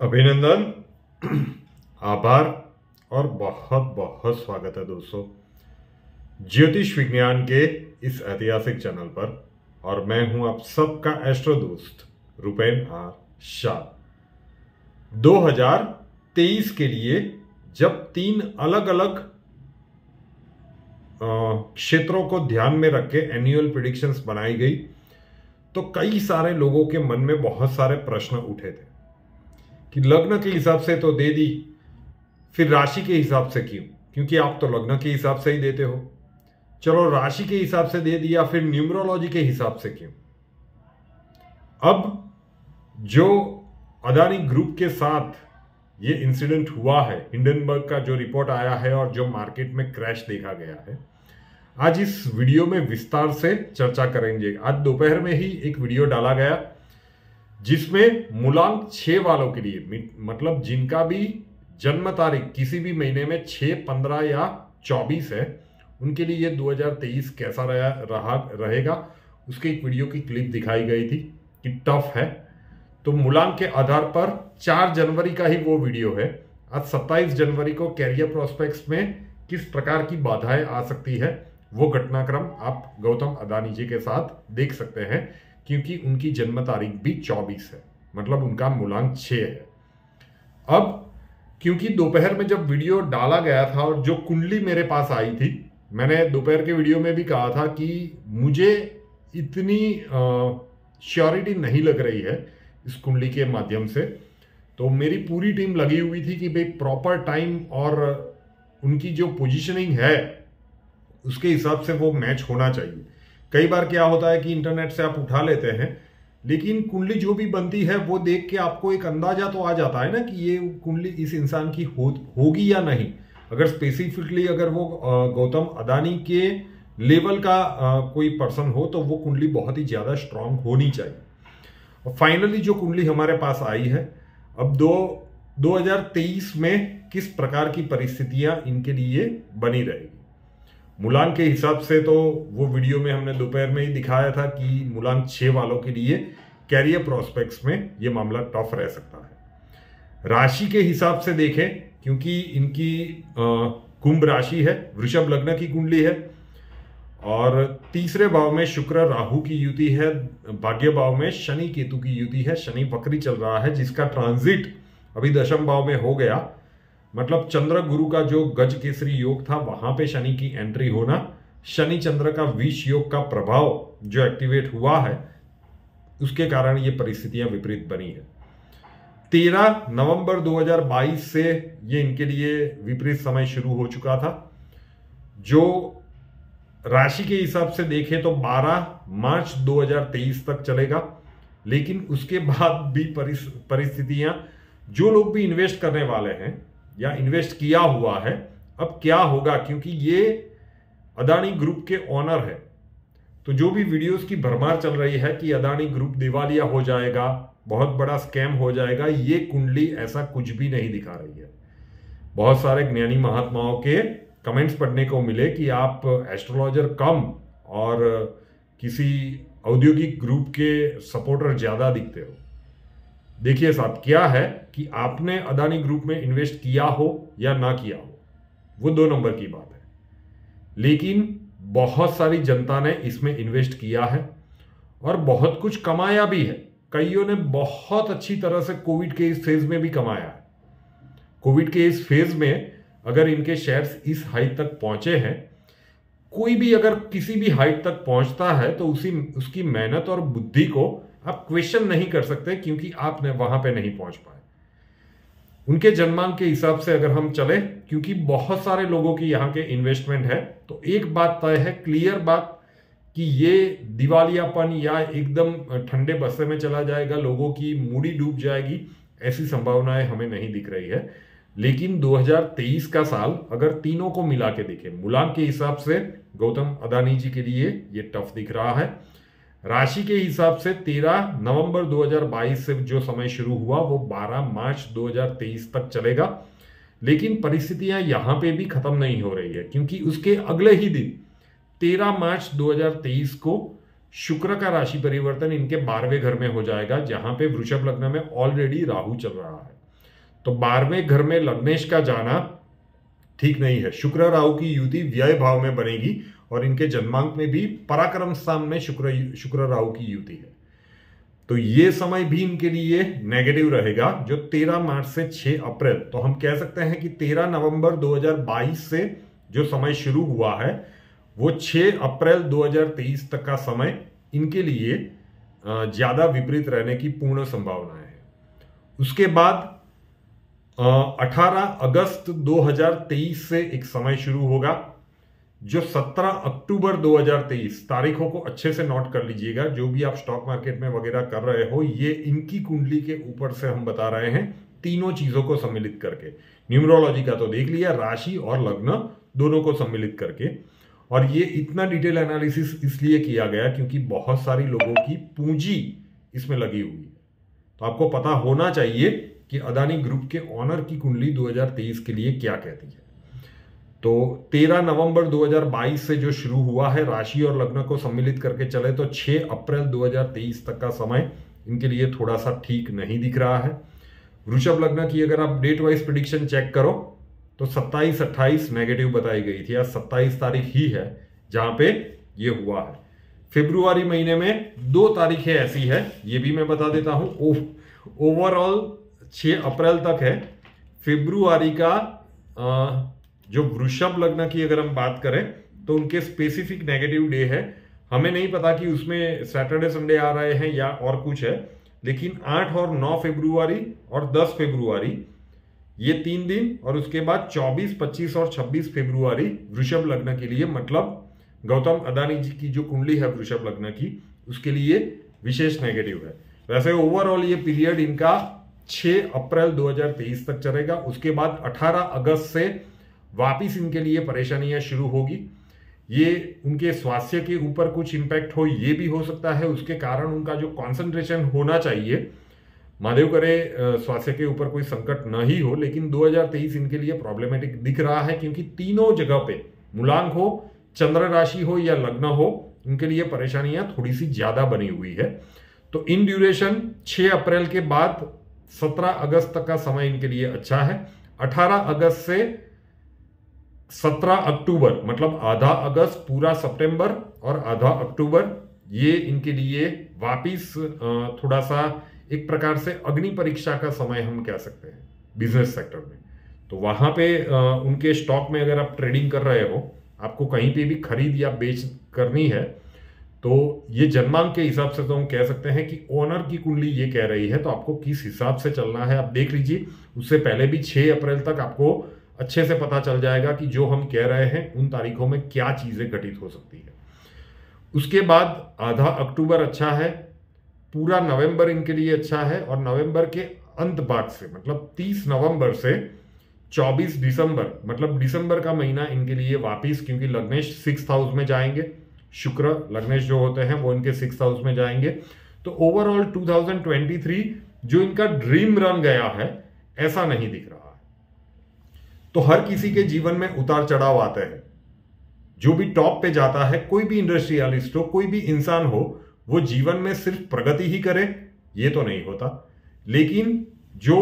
अभिनंदन, आभार और बहुत बहुत स्वागत है दोस्तों। ज्योतिष विज्ञान के इस ऐतिहासिक चैनल पर और मैं हूँ आप सबका एस्ट्रो दोस्त रुपेन आर शाह। 2023 के लिए जब तीन अलग अलग क्षेत्रों को ध्यान में रख के एनुअल प्रिडिक्शंस बनाई गई तो कई सारे लोगों के मन में बहुत सारे प्रश्न उठे थे। कि लग्न के हिसाब से तो दे दी, फिर राशि के हिसाब से क्यों? क्योंकि आप तो लग्न के हिसाब से ही देते हो। चलो, राशि के हिसाब से दे दिया, फिर न्यूमरोलॉजी के हिसाब से क्यों? अब जो अदानी ग्रुप के साथ ये इंसिडेंट हुआ है हिंडनबर्ग का जो रिपोर्ट आया है और जो मार्केट में क्रैश देखा गया है, आज इस वीडियो में विस्तार से चर्चा करेंगे। आज दोपहर में ही एक वीडियो डाला गया। जिसमें मूलांक छ वालों के लिए मतलब जिनका भी जन्म तारीख किसी भी महीने में छ पंद्रह या चौबीस है उनके लिए ये 2023 कैसा रहा, रहा रहेगा? उसकी एक वीडियो की क्लिप दिखाई गई थी कि टफ है। तो मूलांक के आधार पर 4 जनवरी का ही वो वीडियो है। आज 27 जनवरी को कैरियर प्रोस्पेक्ट्स में किस प्रकार की बाधाएँ आ सकती है वो घटनाक्रम आप गौतम अदानी जी के साथ देख सकते हैं। क्योंकि उनकी जन्म तारीख भी 24 है। मतलब उनका मूलांक 6 है। अब, क्योंकि दोपहर में जब वीडियो डाला गया था और जो कुंडली मेरे पास आई थी, मैंने दोपहर के वीडियो में भी कहा था कि मुझे इतनी श्योरिटी नहीं लग रही है इस कुंडली के माध्यम से। तो मेरी पूरी टीम लगी हुई थी कि भाई प्रॉपर टाइम और उनकी जो पोजीशनिंग है, उसके हिसाब से वो मैच होना चाहिए। कई बार क्या होता है कि इंटरनेट से आप उठा लेते हैं, लेकिन कुंडली जो भी बनती है, वो देख के आपको एक अंदाज़ा तो आ जाता है ना कि ये कुंडली इस इंसान की हो, होगी या नहीं। अगर स्पेसिफिकली अगर वो गौतम अदानी के लेवल का कोई पर्सन हो तो वो कुंडली बहुत ही ज़्यादा स्ट्रांग होनी चाहिए। और फाइनली जो कुंडली हमारे पास आई है, अब दो 2023 में किस प्रकार की परिस्थितियाँ इनके लिए बनी रहेगी? मुलान के हिसाब से तो वो वीडियो में हमने दोपहर में ही दिखाया था कि मुलान छह वालों के लिए कैरियर प्रोस्पेक्ट्स में ये मामला टफ रह सकता है। राशि के हिसाब से देखें, क्योंकि इनकी कुंभ राशि है, वृषभ लग्न की कुंडली है, और तीसरे भाव में शुक्र राहु की युति है, भाग्य भाव में शनि केतु की युति है, शनि बकरी चल रहा है, जिसका ट्रांजिट अभी दशम भाव में हो गया। मतलब चंद्र गुरु का जो गज केसरी योग था, वहाँ पे शनि की एंट्री होना, शनि चंद्र का विष योग का प्रभाव जो एक्टिवेट हुआ है, उसके कारण ये परिस्थितियाँ विपरीत बनी है। तेरह नवंबर 2022 से ये इनके लिए विपरीत समय शुरू हो चुका था। जो राशि के हिसाब से देखें तो 12 मार्च 2023 तक चलेगा, लेकिन उसके बाद भी परिस्थितियाँ, जो लोग भी इन्वेस्ट करने वाले हैं या इन्वेस्ट किया हुआ है, अब क्या होगा? क्योंकि ये अदानी ग्रुप के ऑनर है। तो जो भी वीडियोस की भरमार चल रही है कि अदानी ग्रुप दिवालिया हो जाएगा, बहुत बड़ा स्कैम हो जाएगा, ये कुंडली ऐसा कुछ भी नहीं दिखा रही है। बहुत सारे ज्ञानी महात्माओं के कमेंट्स पढ़ने को मिले कि आप एस्ट्रोलॉजर कम और किसी औद्योगिक ग्रुप के सपोर्टर ज़्यादा दिखते हो। देखिए साहब, क्या है कि आपने अदानी ग्रुप में इन्वेस्ट किया हो या ना किया हो? वो दो नंबर की बात है। लेकिन बहुत सारी जनता ने इसमें इन्वेस्ट किया है और बहुत कुछ कमाया भी है। कईयों ने बहुत अच्छी तरह से कोविड के इस फ़ेज़ में भी कमाया है। कोविड के इस फ़ेज़ में अगर इनके शेयर्स इस हाइट तक पहुँचे हैं, कोई भी अगर किसी भी हाइट तक पहुँचता है तो उसी, उसकी मेहनत और बुद्धि को आप क्वेश्चन नहीं कर सकते क्योंकि आपने वहाँ पे नहीं पहुँच पाए। उनके जन्मांक के हिसाब से अगर हम चले, क्योंकि बहुत सारे लोगों की यहाँ के इन्वेस्टमेंट है तो एक बात तय है क्लियर बात कि ये दिवालियापन या एकदम ठंडे बस्ते में चला जाएगा, लोगों की मूडी डूब जाएगी, ऐसी संभावनाएँ हमें नहीं दिख रही है। लेकिन 2023 का साल अगर तीनों को मिला के देखें, मुलांक के हिसाब से गौतम अदानी जी के लिए ये टफ दिख रहा है। राशि के हिसाब से 13 नवंबर 2022 से जो समय शुरू हुआ, वो 12 मार्च 2023 तक चलेगा। लेकिन परिस्थितियाँ यहाँ पे भी खत्म नहीं हो रही है, क्योंकि उसके अगले ही दिन 13 मार्च 2023 को शुक्र का राशि परिवर्तन इनके बारहवें घर में हो जाएगा, जहाँ पे वृषभ लग्न में ऑलरेडी राहु चल रहा है। तो बारहवें घर में लग्नेश का जाना ठीक नहीं है। शुक्र, राहु की युति व्यय भाव में बनेगी और इनके जन्मांक में भी पराक्रम स्थान में शुक्र शुक्र राहु की युति है। तो ये समय भी इनके लिए नेगेटिव रहेगा, जो 13 मार्च से 6 अप्रैल। तो हम कह सकते हैं कि 13 नवंबर 2022 से जो समय शुरू हुआ है, वो 6 अप्रैल 2023 तक का समय इनके लिए ज़्यादा विपरीत रहने की पूर्ण संभावना है। उसके बाद 18 अगस्त 2023 से एक समय शुरू होगा। जो 17 अक्टूबर 2023 तारीखों को अच्छे से नोट कर लीजिएगा, जो भी आप स्टॉक मार्केट में वगैरह कर रहे हो, ये इनकी कुंडली के ऊपर से हम बता रहे हैं तीनों चीज़ों को सम्मिलित करके। न्यूमरोलॉजी का तो देख लिया, राशि और लग्न दोनों को सम्मिलित करके। और ये इतना डिटेल एनालिसिस इसलिए किया गया क्योंकि बहुत सारी लोगों की पूंजी इसमें लगी हुई है। तो आपको पता होना चाहिए कि अदानी ग्रुप के ऑनर की कुंडली 2023 के लिए क्या कहती है। तो 13 नवंबर 2022 से जो शुरू हुआ है राशि और लग्न को सम्मिलित करके चले तो 6 अप्रैल 2023 तक का समय इनके लिए थोड़ा सा ठीक नहीं दिख रहा है। वृषभ लग्न की अगर आप डेट वाइज प्रिडिक्शन चेक करो तो 27 28 नेगेटिव बताई गई थी। आज 27 तारीख ही है जहाँ पे ये हुआ है। फेब्रुआरी महीने में दो तारीखें ऐसी है ये भी मैं बता देता हूँ। ओवरऑल 6 अप्रैल तक है। फेब्रुआरी का आ, जो वृषभ लग्न की अगर हम बात करें तो उनके स्पेसिफिक नेगेटिव डे है। हमें नहीं पता कि उसमें सैटरडे संडे आ रहे हैं या और कुछ है लेकिन 8 और 9 फेब्रुआरी और 10 फेब्रुआरी ये तीन दिन और उसके बाद 24, 25 और 26 फरवरी वृषभ लग्न के लिए मतलब गौतम अदानी जी की जो कुंडली है वृषभ लग्न की उसके लिए विशेष नेगेटिव है। वैसे ओवरऑल ये पीरियड इनका 6 अप्रैल 2023 तक चलेगा उसके बाद 18 अगस्त से वापिस इनके लिए परेशानियाँ शुरू होगी। ये उनके स्वास्थ्य के ऊपर कुछ इंपैक्ट हो, ये भी हो सकता है। उसके कारण उनका जो कॉन्सेंट्रेशन होना चाहिए महादेव करे स्वास्थ्य के ऊपर कोई संकट न ही हो, लेकिन 2023 इनके लिए प्रॉब्लमेटिक दिख रहा है क्योंकि तीनों जगह पे, मूलांक हो, चंद्र राशि हो या लग्न हो, इनके लिए परेशानियाँ थोड़ी सी ज़्यादा बनी हुई है। तो इन ड्यूरेशन 6 अप्रैल के बाद 17 अगस्त तक का समय इनके लिए अच्छा है। 18 अगस्त से 17 अक्टूबर मतलब आधा अगस्त, पूरा सितंबर और आधा अक्टूबर, ये इनके लिए वापिस थोड़ा सा एक प्रकार से अग्नि परीक्षा का समय हम कह सकते हैं बिज़नेस सेक्टर में। तो वहाँ पे उनके स्टॉक में अगर आप ट्रेडिंग कर रहे हो, आपको कहीं पे भी खरीद या बेच करनी है तो ये जन्मांक के हिसाब से तो हम कह सकते हैं कि ओनर की कुंडली ये कह रही है तो आपको किस हिसाब से चलना है, आप देख लीजिए, उससे पहले भी 6 अप्रैल तक आपको अच्छे से पता चल जाएगा कि जो हम कह रहे हैं, उन तारीखों में क्या चीज़ें घटित हो सकती है। उसके बाद आधा अक्टूबर अच्छा है, पूरा नवंबर इनके लिए अच्छा है और नवंबर के अंत भाग से मतलब 30 नवंबर से 24 दिसंबर मतलब दिसंबर का महीना इनके लिए वापिस, क्योंकि लग्नेश सिक्स हाउस में जाएँगे, शुक्र, लग्नेश जो होते हैं, वो इनके सिक्स हाउस में जाएँगे। तो ओवरऑल 2023 जो इनका ड्रीम रन गया है, ऐसा नहीं दिख रहा। तो हर किसी के जीवन में उतार चढ़ाव आते हैं। जो भी टॉप पे जाता है, कोई भी इंडस्ट्रियलिस्ट हो, कोई भी इंसान हो, वो जीवन में सिर्फ़ प्रगति ही करे, ये तो नहीं होता। लेकिन जो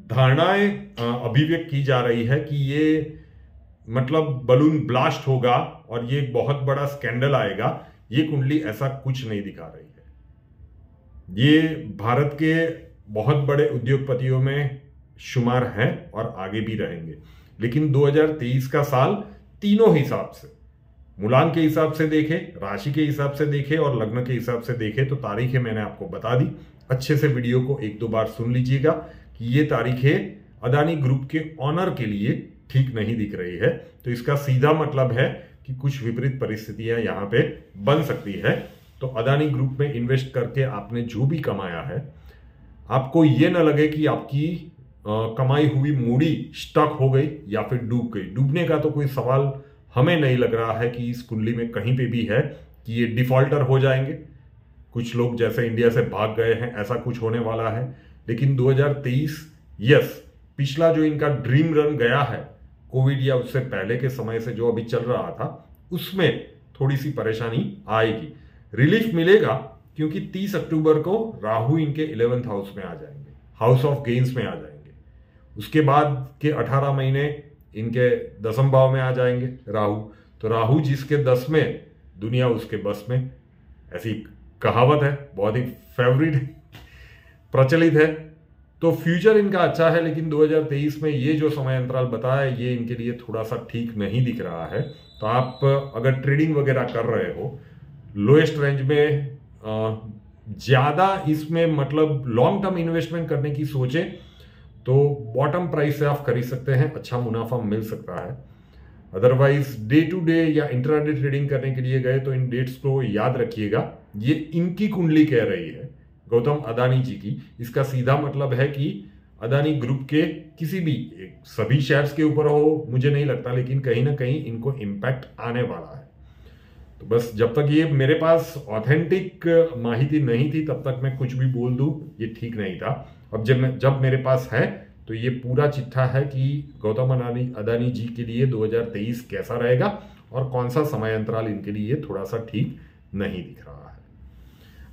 धारणाएँ अभिव्यक्त की जा रही है कि ये मतलब बलून ब्लास्ट होगा और ये बहुत बड़ा स्कैंडल आएगा, ये कुंडली ऐसा कुछ नहीं दिखा रही है। ये भारत के बहुत बड़े उद्योगपतियों में शुमार हैं और आगे भी रहेंगे। लेकिन 2023 का साल तीनों हिसाब से मूलांक के हिसाब से देखे, राशि के हिसाब से देखे और लग्न के हिसाब से देखे तो तारीखें मैंने आपको बता दी। अच्छे से वीडियो को एक दो बार सुन लीजिएगा कि ये तारीखें अदानी ग्रुप के ऑनर के लिए ठीक नहीं दिख रही है। तो इसका सीधा मतलब है कि कुछ विपरीत परिस्थितियाँ यहाँ पे बन सकती है। तो अदानी ग्रुप में इन्वेस्ट करके आपने जो भी कमाया है, आपको ये ना लगे कि आपकी कमाई हुई मूड़ी स्टक हो गई या फिर डूब गई। डूबने का तो कोई सवाल हमें नहीं लग रहा है कि इस कुंडली में कहीं पे भी है कि ये डिफॉल्टर हो जाएँगे। कुछ लोग जैसे इंडिया से भाग गए हैं, ऐसा कुछ होने वाला है। लेकिन 2023 यस पिछला जो इनका ड्रीम रन गया है कोविड या उससे पहले के समय से जो अभी चल रहा था, उसमें थोड़ी सी परेशानी आएगी। रिलीफ मिलेगा क्योंकि 30 अक्टूबर को राहु इनके इलेवेंथ हाउस में आ जाएँगे। हाउस ऑफ़ गेम्स में आ जाएँगे। उसके बाद के 18 महीने इनके दसम भाव में आ जाएँगे राहु। तो राहु जिसके दस में, दुनिया उसके बस में, ऐसी कहावत है, बहुत ही फेवरेट प्रचलित है। तो फ्यूचर इनका अच्छा है, लेकिन 2023 में ये जो समय अंतराल बताया ये इनके लिए थोड़ा सा ठीक नहीं दिख रहा है। तो आप अगर ट्रेडिंग वगैरह कर रहे हो लोएस्ट रेंज में ज़्यादा इसमें मतलब लॉन्ग टर्म इन्वेस्टमेंट करने की सोचे तो बॉटम प्राइस से आप खरीद सकते हैं अच्छा मुनाफा मिल सकता है। अदरवाइज़ डे टू डे या इंटरडे ट्रेडिंग करने के लिए गए तो इन डेट्स को याद रखिएगा। ये इनकी कुंडली कह रही है, गौतम अदानी जी की। इसका सीधा मतलब है कि अदानी ग्रुप के किसी भी, सभी शेयर्स के ऊपर हो, मुझे नहीं लगता, लेकिन कहीं ना कहीं इनको इम्पैक्ट आने वाला है। तो बस जब तक ये मेरे पास ऑथेंटिक माहिती नहीं थी, तब तक मैं कुछ भी बोल दूँ, ये ठीक नहीं था। अब जब जब मेरे पास है तो ये पूरा चिट्ठा है कि गौतम अदानी अदानी जी के लिए 2023 कैसा रहेगा और कौन सा समय अंतराल इनके लिए थोड़ा सा ठीक नहीं दिख रहा है।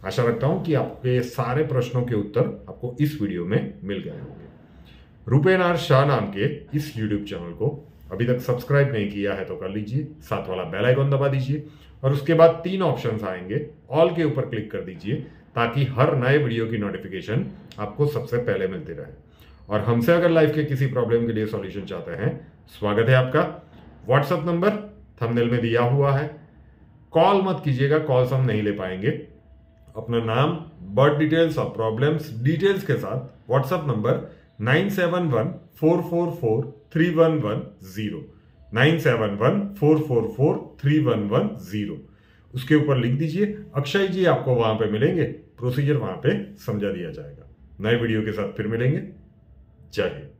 आशा रखता हूँ कि आपके सारे प्रश्नों के उत्तर आपको इस वीडियो में मिल गए होंगे। रूपेनार शाह नाम के इस यूट्यूब चैनल को अभी तक सब्सक्राइब नहीं किया है तो कर लीजिए, साथ वाला बेल आइकॉन दबा दीजिए और उसके बाद तीन ऑप्शंस आएँगे, ऑल के ऊपर क्लिक कर दीजिए ताकि हर नए वीडियो की नोटिफिकेशन आपको सबसे पहले मिलती रहे। और हमसे अगर लाइफ के किसी प्रॉब्लम के लिए सॉल्यूशन चाहते हैं, स्वागत है आपका। व्हाट्सएप नंबर थंबनेल में दिया हुआ है। कॉल मत कीजिएगा कॉल्स हम नहीं ले पाएँगे। अपना नाम बर्थ डिटेल्स और प्रॉब्लम्स डिटेल्स के साथ WhatsApp number nine seven one four four four three one one zero nine seven one four four four three one one zero उसके ऊपर लिख दीजिए। अक्षय जी आपको वहाँ पे मिलेंगे। प्रोसीजर वहाँ पे समझा दिया जाएगा। नए वीडियो के साथ फिर मिलेंगे। जय हिंद।